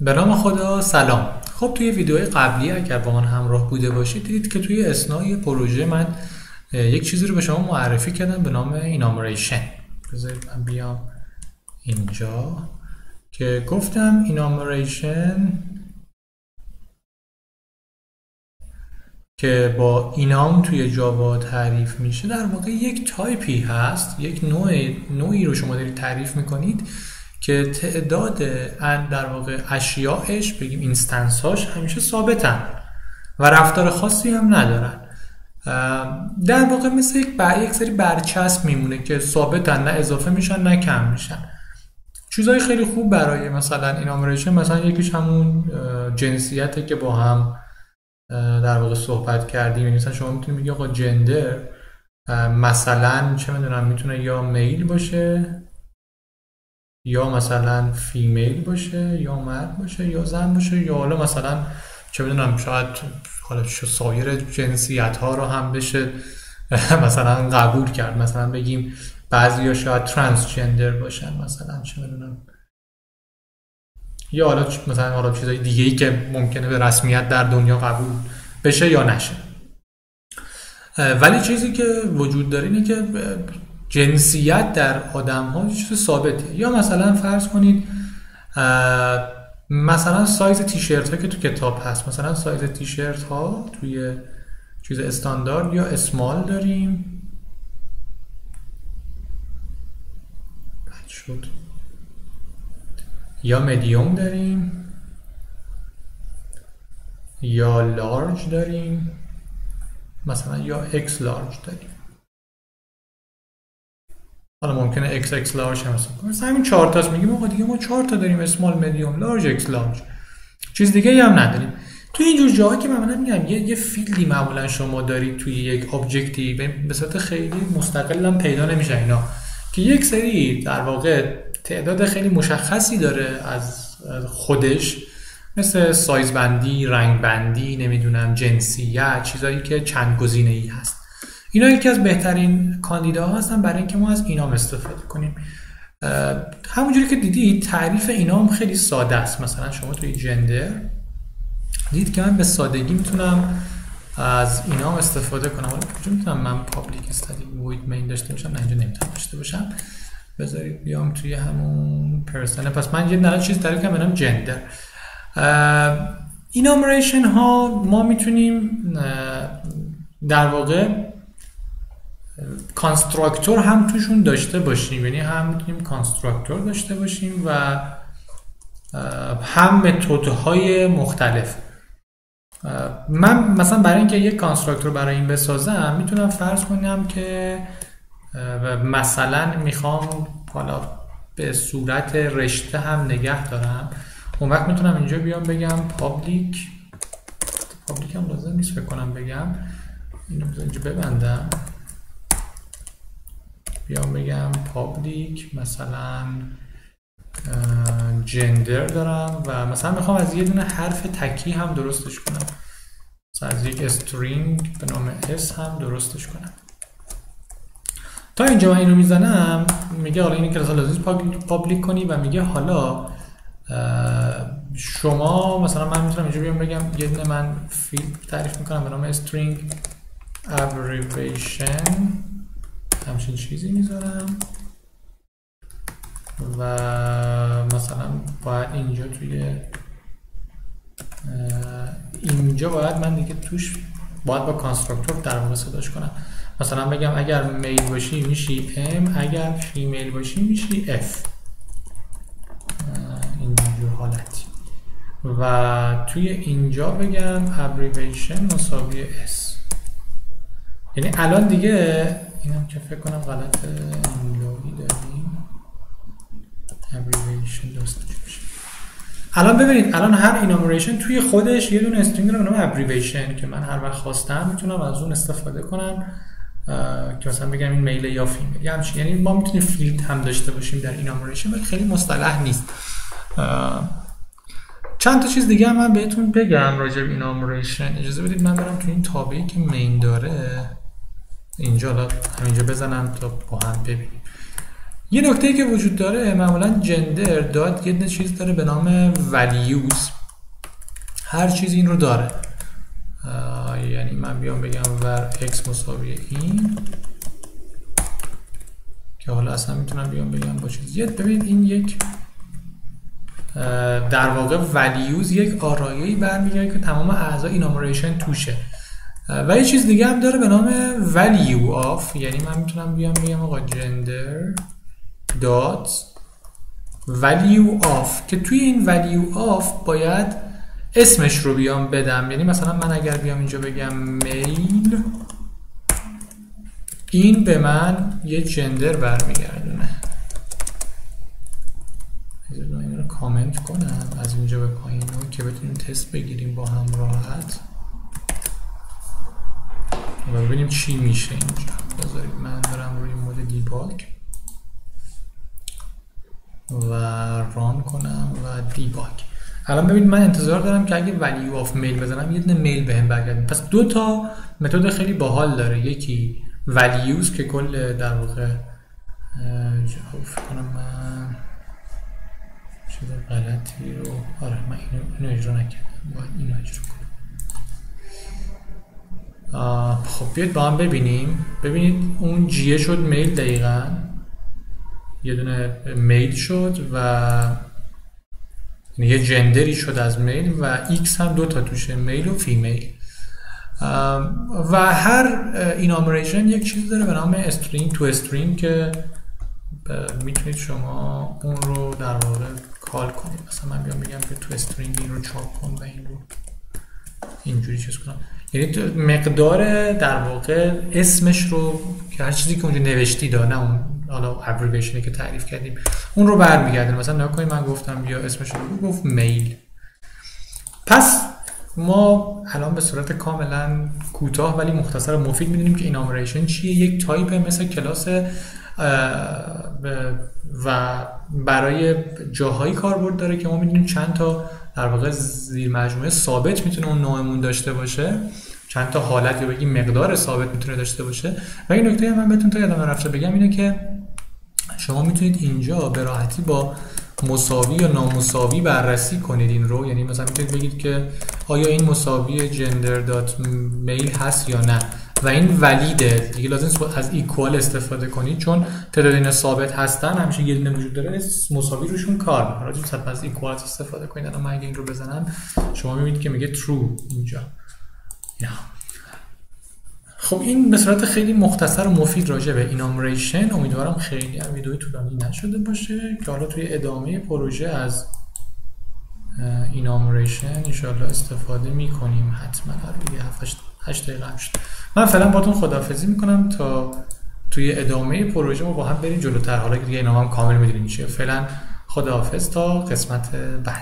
به نام خدا سلام. خب توی ویدیوهای قبلی اگر با من همراه بوده باشید دیدید که توی اسنای پروژه من یک چیزی رو به شما معرفی کردم به نام اینامریشن. بذارید من بیام اینجا که گفتم اینامریشن که با اینام توی جاوا تعریف میشه در واقع یک تایپی هست یک نوع نوعی رو شما دارید تعریف می‌کنید. که تعداد در واقع اشیاءش بگیم اینستنس هاش همیشه ثابتن و رفتار خاصی هم ندارن. در واقع مثل یک بر یک سری برچسب میمونه که ثابتن نه اضافه میشن نه کم میشن. چیزهای خیلی خوب برای مثلا این آمریشن مثلا یکیش همون جنسیته که با هم در واقع صحبت کردیم. یعنی مثلا شما می‌تونید بگی آقا جندر مثلا چه می‌دونم می‌تونه یا میل باشه یا مثلا فیمیل باشه یا مرد باشه یا زن باشه یا حالا مثلا چه می‌دونم شاید حالا سایر جنسیت ها رو هم بشه مثلا قبول کرد. مثلا بگیم بعضی ها شاید ترانسجندر باشن مثلا چه می‌دونم. یا حالا مثلا حالا چیزای دیگه ای که ممکنه به رسمیت در دنیا قبول بشه یا نشه. ولی چیزی که وجود داره اینه که جنسیت در آدم ها چیز ثابته. یا مثلا فرض کنید مثلا سایز تیشرت که تو کتاب هست. مثلا سایز تیشرت ها توی چیز استاندارد یا اسمال داریم. شد. یا مدیوم داریم. یا large داریم. مثلا یا X large داریم. حالا ممکنه اکس اکس لارج هم مثلا مثلا همین چهار تاست. میگیم آقا دیگه ما چهار تا داریم small medium large X large چیز دیگه هم نداریم. تو اینجور جاها که من میگم یه, یه field ی معمولا شما دارید توی یک object ی به صورت خیلی مستقل پیدا نمیشه اینا. که یک سری در واقع تعداد خیلی مشخصی داره از خودش. مثل سایز بندی، رنگ بندی، نمی‌دونم جنسیت، چیزایی که چند گزینه ای هست. اینا یکی از بهترین کاندیداها هستن برای اینکه ما از enum استفاده کنیم. همونجوری که دیدید تعریف enum خیلی ساده است. مثلا شما توی gender دید که من به سادگی می‌تونم از enum استفاده کنم. حالا کجا می‌تونم من public static void main داشته باشم؟ نه اینجا نمی‌تونم داشته باشم. بذارید بیام توی همون person ه پس من یه نرا چیز تعریف کنم gender enumeration ها ما می‌تونیم در واقع constructor هم توشون داشته باشیم. یعنی هم می‌تونیم constructor داشته باشیم و هم متدهای مختلف. من مثلا برای اینکه یک constructor برای این بسازم می‌تونم فرض کنم که مثلا می‌خوام حالا به صورت رشته هم نگه دارم. اون وقت می‌تونم اینجا بیام بگم public public هم لازم نیست فکر کنم بگم. اینو اینجا ببندم. بیام بگم public مثلا gender دارم و مثلا می‌خوام از یه دونه حرف تکی هم درستش کنم. مثلا از یک string به نام s هم درستش کنم. تا اینجا من اینو می‌زنم میگه حالا این کلاس لازم public کنی و میگه حالا شما مثلا من می‌تونم اینجا بیام بگم یه دونه من field تعریف می‌کنم به نام string abbreviation. همچین چیزی می‌ذارم. و مثلا باید اینجا توی اینجا باید من دیگه توش باید با کانستراکتور در واقع صداش کنم. مثلا بگم اگر میل باشی میشی M اگر فیمیل باشی میشی F. اینجور حالتی. و توی اینجا بگم abbreviation مساوی S. یعنی الان دیگه اینم که فکر کنم غلط املایی داریم. Abbreviation داشته باشه الان ببینید الان هر enumeration توی خودش یه دونه string رو نام abbreviation که من هر وقت خواستم می‌تونم از اون استفاده کنم که مثلا بگم این male یا female یا یعنی ما می‌تونیم field هم داشته باشیم در enumeration ولی خیلی مصطلح نیست. چند تا چیز دیگه هم من بهتون بگم راجع به enumeration اجازه بدید من برم تو این تابعی که main داره. اینجا همینجا بزنم تا با هم ببینیم. یه نکته که وجود داره معمولا جندر داد یه چیز داره به نام ولیوز هر چیز این رو داره. یعنی من بیام بگم ور x مساوی این. که حالا اصلا می‌تونم بیام بگم با چیز. ببین این یک در واقع ولیوز یک آرایه‌ای برمیگرده که تمام اعضای ایناموریشن توشه. و یه چیز دیگه هم داره به نام value of یعنی من می‌تونم بیام بگم آقا gender dot value of. که توی این value of باید اسمش رو بیام بدم. یعنی مثلا من اگر بیام اینجا بگم میل این به من یه جندر برمیگردونه. کامنت کنم. از اینجا به پایین که بتونیم تست بگیریم با هم راحت و ببینیم چی میشه اینجا. بذارید من برم روی مود دیباگ. و ران کنم و دیباگ. الان ببینید من انتظار دارم که اگه ولیو آف میل بزنم یه دونه میل بهم برگرده. پس دو تا متد خیلی باحال داره. یکی ولیوز که کل در واقع فکر کنم من چیز غلطی رو آره من اینو, اینو اجرا نکردم. باید اینو اجرا کنم. خب بیاید با هم ببینیم. ببینید اون g ه شد male دقیقا. یه دونه male شد و یعنی یه gender ی شد از male و x هم دو تا توشه male و female. و هر enumeration یک چیز داره به نام string toString که می‌تونید شما اون رو در واقع call کنید. مثلا من بیام بگم که toString این رو چاپ کن و این رو. اینجوری چیز کنم. یعنی مقدار در واقع اسمش رو که هر چیزی که اونجا نوشتی داره نه اون حالا abbreviation ی که تعریف کردیم اون رو برمیگردیم مثلا نکنید من گفتم بیا اسمش رو گفت male. پس ما الان به صورت کاملا کوتاه ولی مختصر و مفید می‌دونیم که enumeration چیه. یک تایپ مثل کلاس و برای جاهایی کاربرد داره که ما می‌دونیم چند تا در واقع زیر مجموعه ثابت می‌تونه اون نوعمون داشته باشه. چند تا حالت یا بگیم مقدار ثابت می‌تونه داشته باشه. و این نکته من بهتون تا یادم رفته بگم اینه که شما می‌تونید اینجا به راحتی با مساوی یا نامساوی بررسی کنید این رو. یعنی مثلا می‌تونید بگید که آیا این مساوی جندر دات میل هست یا نه. و این ولیده. دیگه لازم از ایکوال استفاده کنید چون تعداد اینا ثابت هستن همیشه یه دونه وجود داره مساوی روشون کار می‌کنه راجع از ایکوال استفاده کنید. الان من این رو بزنم شما می‌بینید که میگه true اینجا. خب این به صورت خیلی مختصر و مفید راجع به اینامریشن امیدوارم خیلی هم ویدیوی طولانی نشده باشه. که حالا توی ادامه پروژه از اینامریشن انشالله استفاده می‌کنیم. حتما هر دیگه 8 دقیقه من فعلا باتون خدافزی می‌کنم تا توی ادامه پروژه ما با هم بریم جلوتر. حالا که دیگه اینا هم کامل می‌دونیم چیه. فعلا خداحافظ تا قسمت بعد.